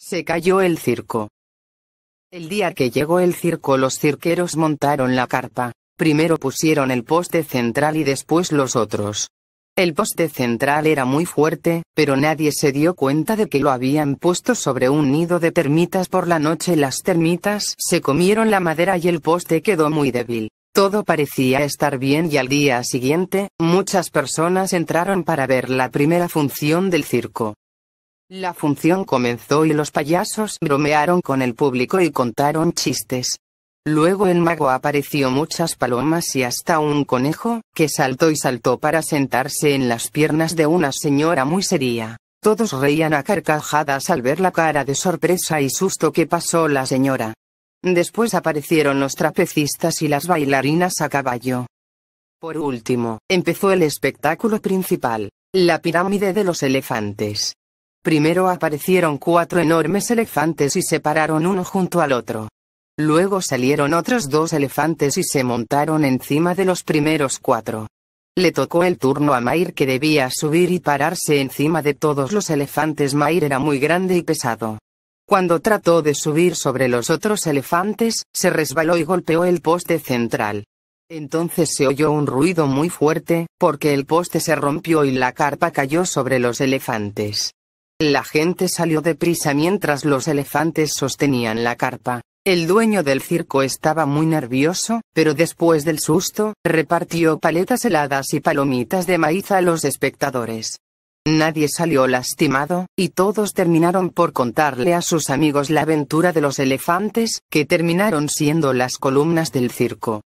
Se cayó el circo. El día que llegó el circo los cirqueros montaron la carpa, primero pusieron el poste central y después los otros. El poste central era muy fuerte, pero nadie se dio cuenta de que lo habían puesto sobre un nido de termitas por la noche las termitas se comieron la madera y el poste quedó muy débil. Todo parecía estar bien y al día siguiente, muchas personas entraron para ver la primera función del circo. La función comenzó y los payasos bromearon con el público y contaron chistes. Luego el mago apareció muchas palomas y hasta un conejo, que saltó y saltó para sentarse en las piernas de una señora muy seria. Todos reían a carcajadas al ver la cara de sorpresa y susto que pasó la señora. Después aparecieron los trapecistas y las bailarinas a caballo. Por último, empezó el espectáculo principal, la pirámide de los elefantes. Primero aparecieron cuatro enormes elefantes y se pararon uno junto al otro. Luego salieron otros dos elefantes y se montaron encima de los primeros cuatro. Le tocó el turno a Mair que debía subir y pararse encima de todos los elefantes. Mair era muy grande y pesado. Cuando trató de subir sobre los otros elefantes, se resbaló y golpeó el poste central. Entonces se oyó un ruido muy fuerte, porque el poste se rompió y la carpa cayó sobre los elefantes. La gente salió deprisa mientras los elefantes sostenían la carpa. El dueño del circo estaba muy nervioso, pero después del susto, repartió paletas heladas y palomitas de maíz a los espectadores. Nadie salió lastimado, y todos terminaron por contarle a sus amigos la aventura de los elefantes, que terminaron siendo las columnas del circo.